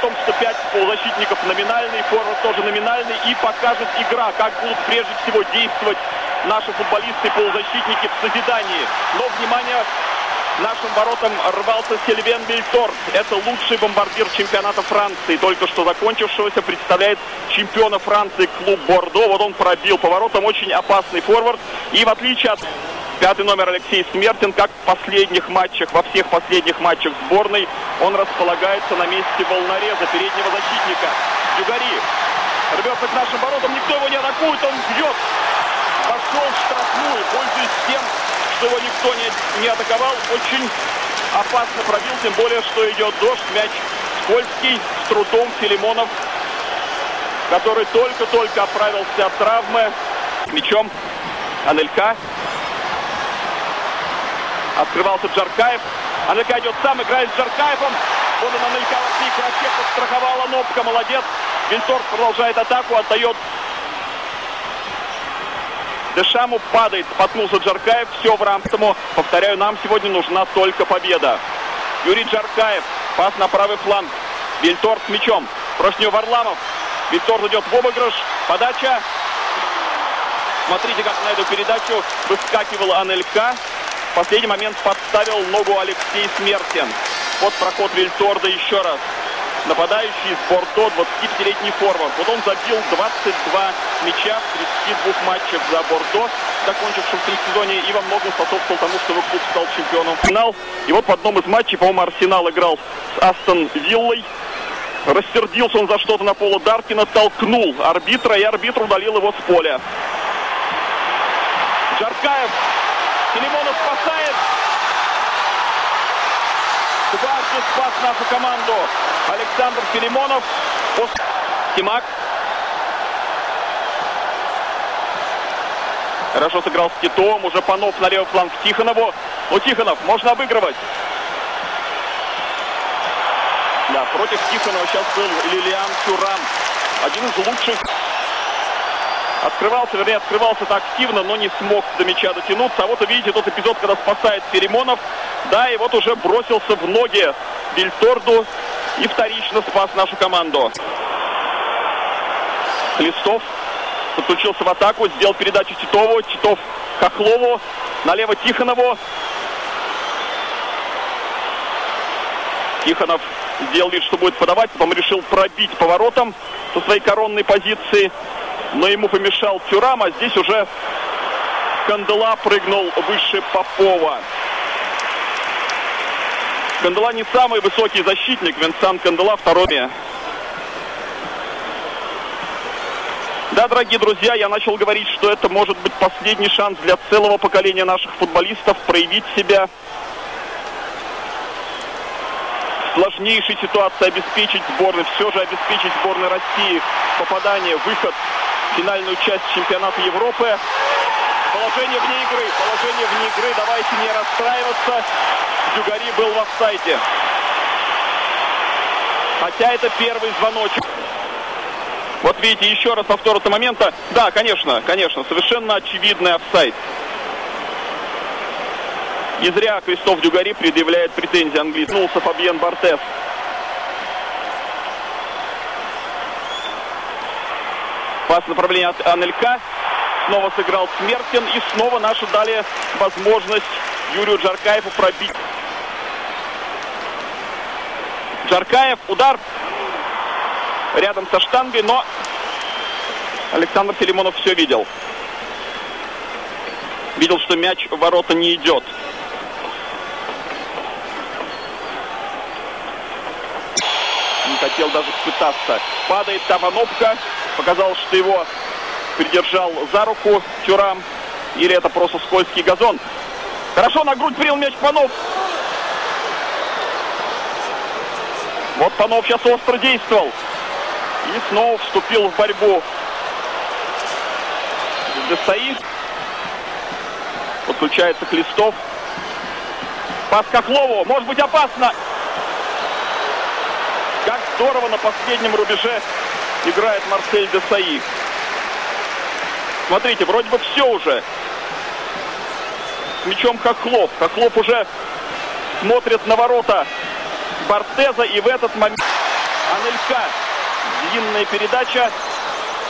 том, что пять полузащитников номинальный, форвард тоже номинальный. И покажет игра, как будут прежде всего действовать наши футболисты и полузащитники в созидании. Но, внимание, Нашим воротам рвался Сильвен Бельтор. Это лучший бомбардир чемпионата Франции, только что закончившегося, представляет чемпиона Франции клуб Бордо. Вот он пробил поворотом, очень опасный форвард. И в отличие от пятый номер Алексей Смертин, как в последних матчах, во всех последних матчах сборной, он располагается на месте волнореза переднего защитника. Дюгари рвется к нашим воротам, никто его не атакует, он бьет. Пошел в штрафную, пользуясь тем, что его никто не, не атаковал. Очень опасно пробил, тем более, что идет дождь. Мяч скользкий, с трудом Филимонов, который только-только оправился от травмы. Мячом Анелька. Открывался Джаркаев. Анелька идет сам, играет с Джаркаевым. Вот он Анелька в хорошо подстраховала Нопка, молодец. Винтор продолжает атаку, отдает Дешаму падает, споткнулся Джаркаев, все в рамках. Повторяю, нам сегодня нужна только победа. Юрий Джаркаев, пас на правый фланг. Вильтор с мячом. Против него Варламов. Вильтор идет в обыгрыш. Подача. Смотрите, как на эту передачу выскакивал Анелька. В последний момент подставил ногу Алексей Смертин. Вот проход Вильторда еще раз нападающий из Бордо, 25-летний форвард. Вот он забил 22 мяча в 32 матчах за Бордо, закончившемся сезоне, и во многом способствовал тому, что его клуб стал чемпионом финал. И вот в одном из матчей, по-моему, Арсенал играл с Астон Виллой. Рассердился он за что-то на полу Даркина, толкнул арбитра, и арбитр удалил его с поля. Джаркаев. Филимонов спасает. Дважды спас нашу команду. Александр Филимонов. Тимак. Хорошо сыграл с Титовым. Уже Панов на левый фланг Тихонову. У Тихонов можно обыгрывать. Да, против Тихонова сейчас был Лилиан Тюрам. Один из лучших. Открывался, вернее, открывался так активно, но не смог до мяча дотянуться. А вот видите тот эпизод, когда спасает Феремонов. Да, и вот уже бросился в ноги Бильторду и вторично спас нашу команду. Хлестов подключился в атаку, сделал передачу Титову. Титов Хохлову, налево Тихонову. Тихонов сделал вид, что будет подавать, потом решил пробить поворотом со своей коронной позиции но ему помешал Тюрам, а здесь уже Кандела прыгнул выше Попова. Кандела не самый высокий защитник, Винсан Кандела второй. Да, дорогие друзья, я начал говорить, что это может быть последний шанс для целого поколения наших футболистов проявить себя в сложнейшей ситуации, обеспечить сборной, все же обеспечить сборной России попадание, выход финальную часть чемпионата Европы. Положение вне игры, положение вне игры, давайте не расстраиваться. Дюгари был в офсайде. Хотя это первый звоночек. Вот видите, еще раз повтор этого момента. Да, конечно, конечно, совершенно очевидный офсайд. Не зря Кристоф Дюгари предъявляет претензии английскому. Фабьен Бартес. Пас направление от Анелька. Снова сыграл Смертин. И снова наши дали возможность Юрию Джаркаеву пробить. Джаркаев. Удар рядом со штангой, но Александр Филимонов все видел. Видел, что мяч в ворота не идет. Не хотел даже пытаться. Падает там Анопка. Показалось, что его придержал за руку Тюрам. Или это просто скользкий газон. Хорошо на грудь принял мяч Панов. Вот Панов сейчас остро действовал. И снова вступил в борьбу. Десаи. Подключается Хлестов. Пас Кохлову. Может быть опасно. Как здорово на последнем рубеже играет Марсель Десаи. Смотрите, вроде бы все уже. С мячом Хохлов. Хохлов уже смотрит на ворота Бартеза и в этот момент... Анелька. Длинная передача.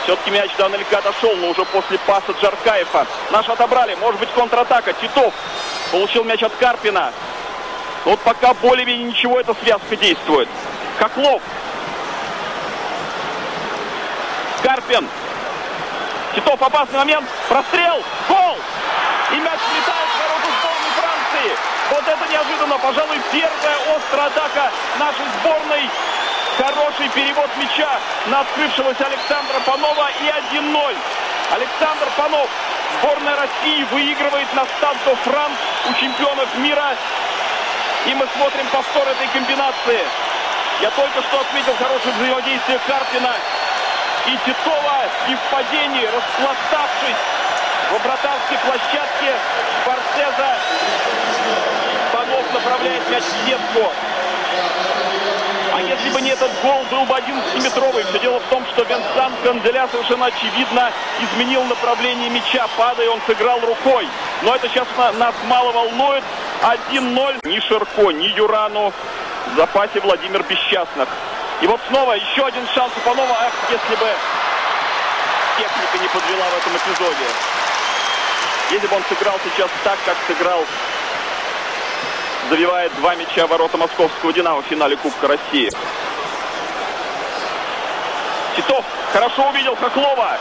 Все-таки мяч до Анелька дошел, но уже после паса Джаркаева. Наш отобрали. Может быть контратака. Титов получил мяч от Карпина. Вот пока более-менее ничего эта связка действует. Хохлов. Карпин. Титов опасный момент. Прострел. Гол. И мяч летает в ворота сборной Франции. Вот это неожиданно. Пожалуй, первая острая атака нашей сборной. Хороший перевод мяча на открывшегося Александра Панова и 1-0. Александр Панов. Сборная России выигрывает на Стадо Франц у чемпионов мира. И мы смотрим повтор этой комбинации. Я только что отметил хорошее взаимодействие Карпина и Титова. И в падении, распластавшись в вратарской площадке, Барсеза Панов направляет мяч в сетку. А если бы не этот гол, был бы 11-метровый. Все дело в том, что Венсан Канделя совершенно очевидно изменил направление мяча. Падая, он сыграл рукой. Но это сейчас нас мало волнует. 1-0. Ни Ширко, ни Юрану в запасе Владимир Бесчастных. И вот снова еще один шанс у Панова. Ах, если бы техника не подвела в этом эпизоде. Если бы он сыграл сейчас так, как сыграл, забивает два мяча ворота московского «Динамо» в финале Кубка России. Титов хорошо увидел Хохлова.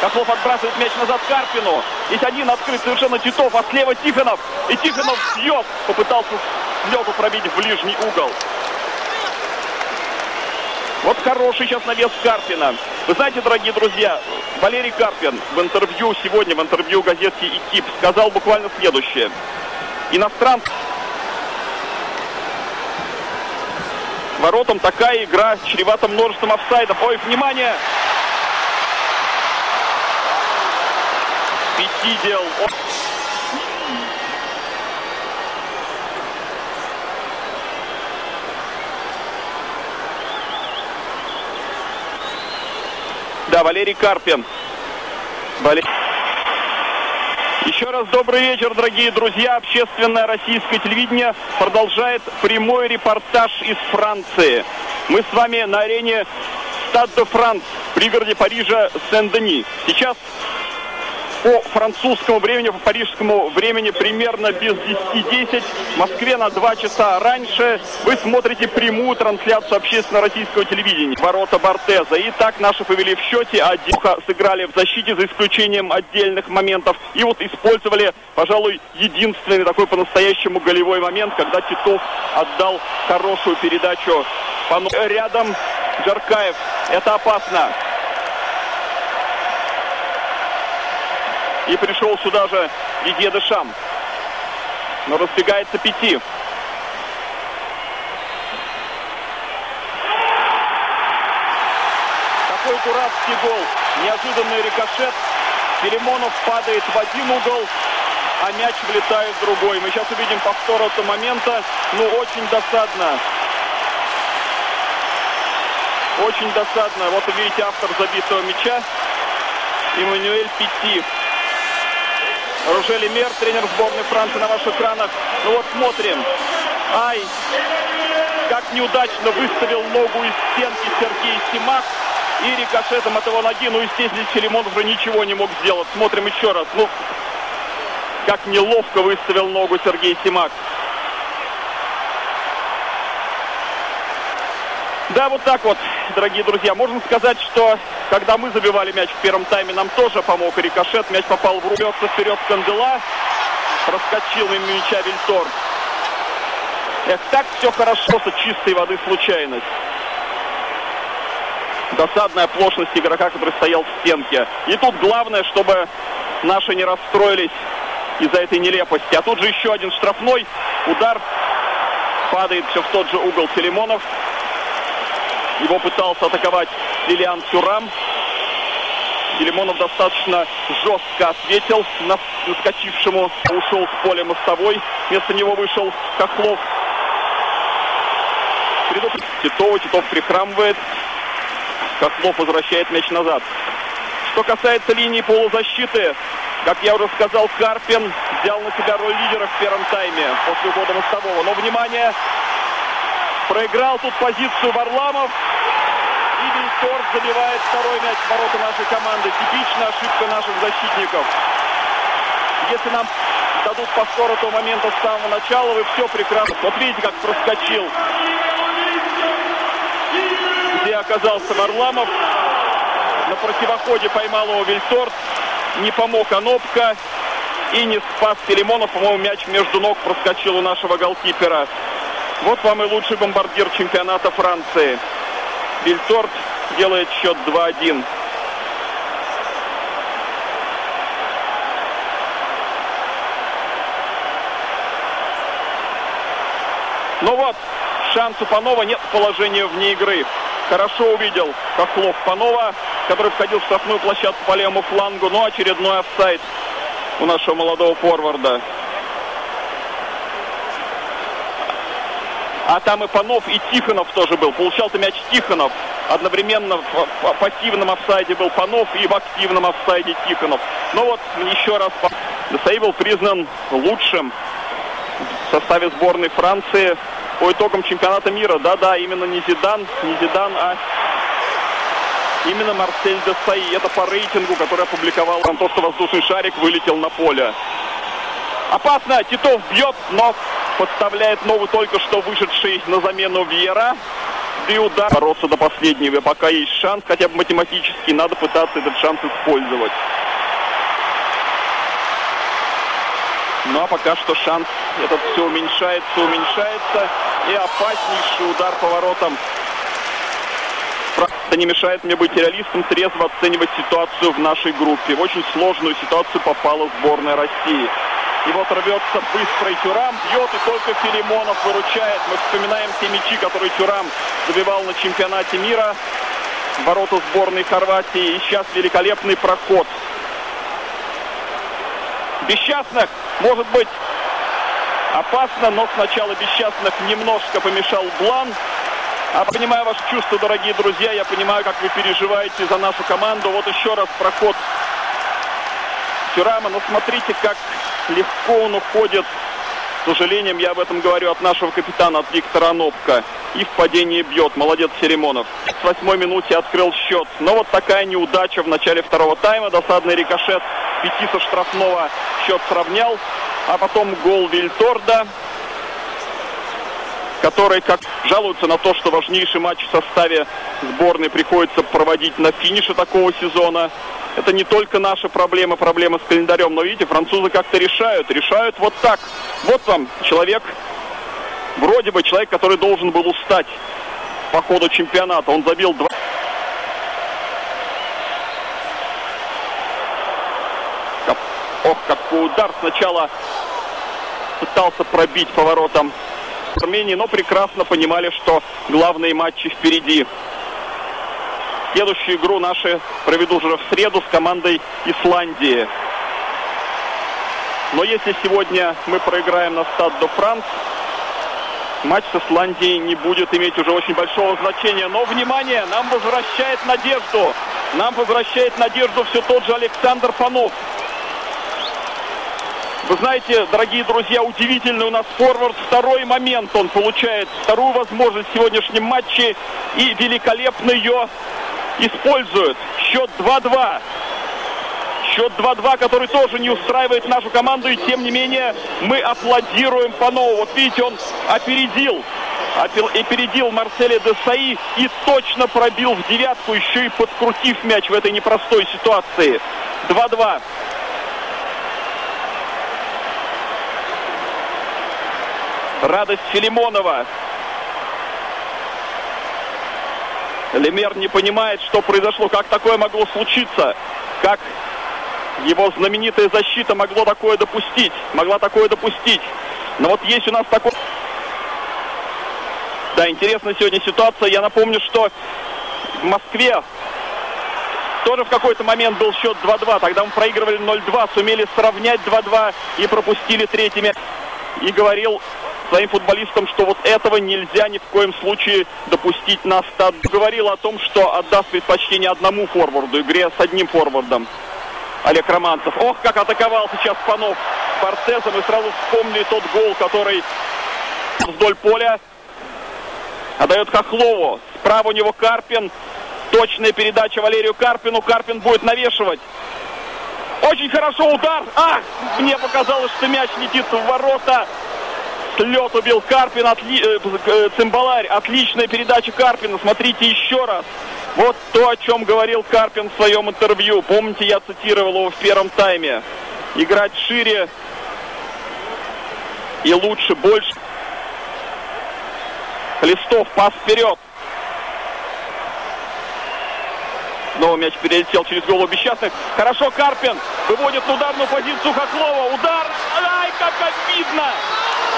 Хохлов отбрасывает мяч назад Карпину. Здесь один открыт совершенно Титов, а слева Тихонов. И Тихонов бьет. Попытался с лету пробить в ближний угол. Вот хороший сейчас навес Карпина. Вы знаете, дорогие друзья, Валерий Карпин в интервью сегодня, в интервью газетки «Экип» сказал буквально следующее. Иностранцы воротам такая игра чревата множеством офсайдов. Ой, внимание! Пяти дел. Да, Валерий Карпин. Валерий. Еще раз добрый вечер, дорогие друзья. Общественное российское телевидение продолжает прямой репортаж из Франции. Мы с вами на арене Стад де Франс, в пригороде Парижа Сен-Дени. Сейчас по французскому времени, по парижскому времени примерно без 10-10. В Москве на 2 часа раньше вы смотрите прямую трансляцию общественно-российского телевидения. Ворота Бортеза. И так наши повели в счете. Один сыграли в защите за исключением отдельных моментов. И вот использовали, пожалуй, единственный такой по-настоящему голевой момент, когда Титов отдал хорошую передачу. Рядом Джаркаев. Это опасно. И пришел сюда же Дидье Дешам. Но разбегается пяти. Такой дурацкий гол. Неожиданный рикошет. Филимонов падает в один угол, а мяч влетает в другой. Мы сейчас увидим повтор этого момента. Ну, очень досадно. Очень досадно. Вот видите автор забитого мяча. Эммануэль Пяти. Руже Лемер, тренер сборной Франции на ваших экранах. Ну вот смотрим. Ай, как неудачно выставил ногу из стенки Сергей Симак. И рикошетом от его ноги, ну, естественно, Филимон уже ничего не мог сделать. Смотрим еще раз. Ну, как неловко выставил ногу Сергей Симак. Да, вот так вот, дорогие друзья. Можно сказать, что когда мы забивали мяч в первом тайме, нам тоже помог рикошет. Мяч попал в руку вперед Кандела. Проскочил мимо мяча Вильтор. Эх, так все хорошо, с чистой воды случайность. Досадная оплошность игрока, который стоял в стенке. И тут главное, чтобы наши не расстроились из-за этой нелепости. А тут же еще один штрафной. Удар падает все в тот же угол Филимонов. Его пытался атаковать Лилиан Тюрам. Елимонов достаточно жестко ответил наскочившему. Ушел с поля мостовой. Вместо него вышел Хохлов. Титова. Титов прихрамывает. Хохлов возвращает мяч назад. Что касается линии полузащиты, как я уже сказал, Карпин взял на себя роль лидера в первом тайме после ухода мостового. Но, внимание, проиграл тут позицию Варламов. Вильторг забивает второй мяч в ворота нашей команды. Типичная ошибка наших защитников. Если нам дадут повтор этого момента с самого начала, вы все прекрасно. Вот видите, как проскочил. Где оказался Варламов. На противоходе поймал его Вильторг. Не помог Анопка. И не спас Филимонов. По-моему, мяч между ног проскочил у нашего голкипера. Вот вам и лучший бомбардир чемпионата Франции. Вильторт делает счет 2-1. Ну вот, шанс у Панова нет положения вне игры. Хорошо увидел Хохлов Панова, который входил в штрафную площадку по левому флангу, но очередной офсайд у нашего молодого форварда. А там и Панов, и Тихонов тоже был. Получал-то мяч Тихонов. Одновременно в пассивном офсайде был Панов и в активном офсайде Тихонов. Но вот еще раз, Десаи был признан лучшим в составе сборной Франции по итогам чемпионата мира. Да-да, именно не Зидан, не Зидан, а именно Марсель Десаи. Это по рейтингу, который опубликовал то, что воздушный шарик вылетел на поле. Опасно, Титов бьет, но подставляет новый только что вышедший на замену Вера. И удар бороться до последнего. Пока есть шанс, хотя бы математически, надо пытаться этот шанс использовать. Ну а пока что шанс этот все уменьшается, уменьшается. И опаснейший удар поворотом. Это не мешает мне быть реалистом, трезво оценивать ситуацию в нашей группе. В очень сложную ситуацию попала сборная России. И вот рвется быстро и Тюрам бьет, и только Филимонов выручает. Мы вспоминаем те мячи, которые Тюрам забивал на чемпионате мира. Ворота сборной Хорватии. И сейчас великолепный проход. Бесчастных, может быть, опасно, но сначала бесчастных немножко помешал Блан. А понимаю ваши чувства, дорогие друзья, я понимаю, как вы переживаете за нашу команду. Вот еще раз проход Тюрама. Но смотрите, как легко он уходит. С сожалением, я об этом говорю от нашего капитана, от Виктора Нопка. И в падении бьет. Молодец Серемонов. С восьмой минуте открыл счет. Но вот такая неудача в начале второго тайма. Досадный рикошет пяти со штрафного счет сравнял. А потом гол Вильторда который как жалуются на то, что важнейший матч в составе сборной приходится проводить на финише такого сезона. Это не только наша проблема, проблема с календарем, но видите, французы как-то решают, решают вот так. Вот вам человек, вроде бы человек, который должен был устать по ходу чемпионата. Он забил два... Ох, какой удар сначала пытался пробить поворотом Армении, но прекрасно понимали, что главные матчи впереди. Следующую игру наши проведут уже в среду с командой Исландии. Но если сегодня мы проиграем на стад до Франц, матч с Исландией не будет иметь уже очень большого значения. Но, внимание, нам возвращает надежду. Нам возвращает надежду все тот же Александр Панов. Вы знаете, дорогие друзья, удивительный у нас форвард. Второй момент он получает, вторую возможность в сегодняшнем матче и великолепно ее использует. Счет 2-2. Счет 2-2, который тоже не устраивает нашу команду, и тем не менее мы аплодируем Панову. Вот видите, он опередил опередил Марселя Десаи и точно пробил в девятку, еще и подкрутив мяч в этой непростой ситуации. 2-2. Радость Филимонова. Лемер не понимает, что произошло, как такое могло случиться, как его знаменитая защита могло такое допустить, могла такое допустить. Но вот есть у нас такой... Да, интересная сегодня ситуация. Я напомню, что в Москве тоже в какой-то момент был счет 2-2. Тогда мы проигрывали 0-2, сумели сравнять 2-2 и пропустили третьими. И говорил своим футболистам, что вот этого нельзя ни в коем случае допустить на стад. Говорил о том, что отдаст предпочтение одному форварду, игре с одним форвардом. Олег Романцев. Ох, как атаковал сейчас Панов Барцезом. И сразу вспомнили тот гол, который вдоль поля отдает Хохлову. Справа у него Карпин. Точная передача Валерию Карпину. Карпин будет навешивать. Очень хорошо удар. А, мне показалось, что мяч летит в ворота. Слет убил Карпин, отли... э, э Цимбаларь. Отличная передача Карпина. Смотрите еще раз. Вот то, о чем говорил Карпин в своем интервью. Помните, я цитировал его в первом тайме. Играть шире и лучше, больше. Листов, пас вперед. Снова мяч перелетел через голову Бесчастных. Хорошо Карпин выводит на ударную позицию Хохлова. Удар. Ай, как обидно.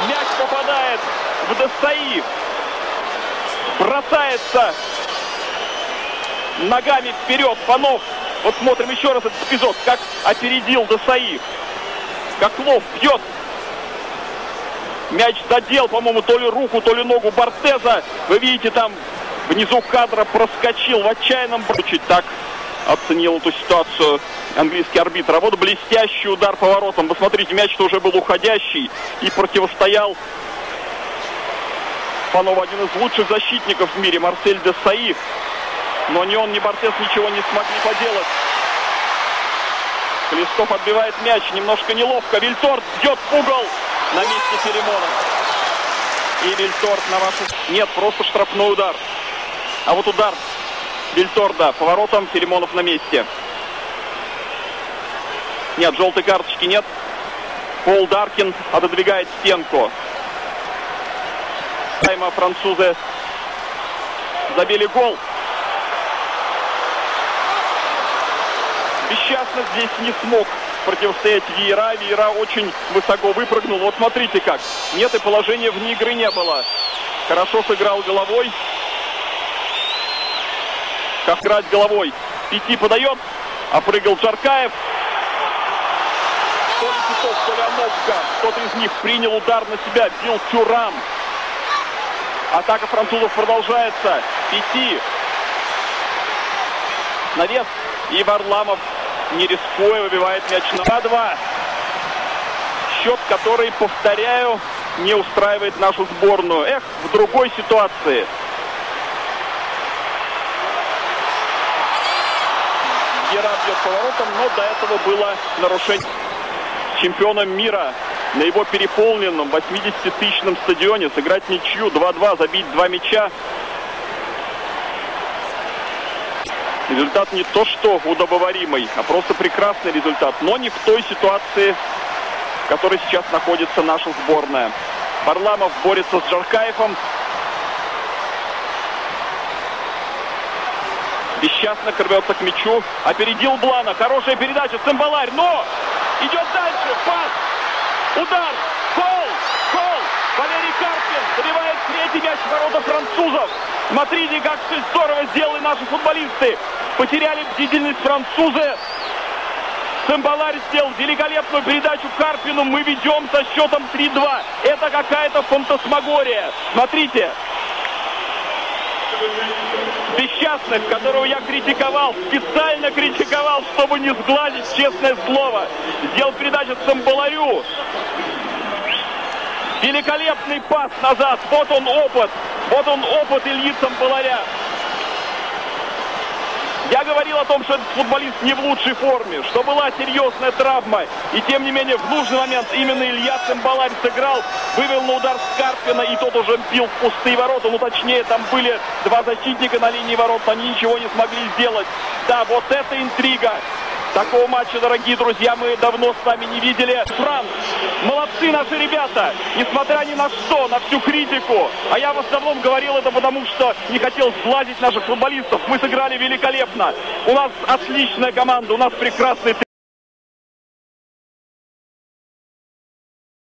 Мяч попадает в Досаи. Бросается ногами вперед Панов. Вот смотрим еще раз этот эпизод, как опередил Досаи. Хохлов бьет. Мяч задел, по-моему, то ли руку, то ли ногу Бортеза. Вы видите, там внизу кадра проскочил в отчаянном бручить. Так оценил эту ситуацию английский арбитр. А вот блестящий удар по воротам. Посмотрите, мяч-то уже был уходящий и противостоял Панов один из лучших защитников в мире, Марсель де Саи. Но ни он, ни Бортес ничего не смогли поделать. Листов отбивает мяч, немножко неловко. Вильторт бьет в угол на месте Филимона. И Вильторт на вашу... Нет, просто штрафной удар. А вот удар Вильторда поворотом Филимонов на месте. Нет, желтой карточки нет. Пол Даркин отодвигает стенку. Тайма французы забили гол. Бесчастно здесь не смог противостоять Виера. Виера очень высоко выпрыгнул. Вот смотрите как. Нет и положения вне игры не было. Хорошо сыграл головой. Играть головой. Пяти подает. Опрыгал Джаркаев. То ли Титов, то ли Ановка. Кто-то из них принял удар на себя. Бил Тюрам. Атака французов продолжается. Пяти. Навес. И Варламов, не рискуя, выбивает мяч на 2-2. Счет, который, повторяю, не устраивает нашу сборную. Эх, в другой ситуации. Гера бьет поворотом, но до этого было нарушение чемпионом мира на его переполненном 80-тысячном стадионе сыграть ничью 2-2, забить два мяча. Результат не то что удобоваримый, а просто прекрасный результат, но не в той ситуации, в которой сейчас находится наша сборная. Барламов борется с Жаркаевым. Бесчастно рвется к мячу. Опередил Блана. Хорошая передача. Цимбаларь. Но идет дальше. Пас. Удар. Гол. Гол. Валерий Карпин забивает третий мяч ворота французов. Смотрите, как все здорово сделали наши футболисты. Потеряли бдительность французы. Цимбаларь сделал великолепную передачу Карпину. Мы ведем со счетом 3-2. Это какая-то фантасмагория. Смотрите. Бесчастных, которого я критиковал, специально критиковал, чтобы не сгладить честное слово. Сделал передачу Цимбаларю. Великолепный пас назад. Вот он опыт. Вот он опыт Ильи Цимбаларя. Я говорил о том, что этот футболист не в лучшей форме, что была серьезная травма. И тем не менее в нужный момент именно Илья Цимбаларь сыграл, вывел на удар Скарпина, и тот уже бил в пустые ворота. Ну точнее, там были два защитника на линии ворот, они ничего не смогли сделать. Да, вот это интрига. Такого матча, дорогие друзья, мы давно с вами не видели. Франц, молодцы наши ребята, несмотря ни на что, на всю критику. А я в основном говорил это потому, что не хотел сглазить наших футболистов. Мы сыграли великолепно. У нас отличная команда, у нас прекрасный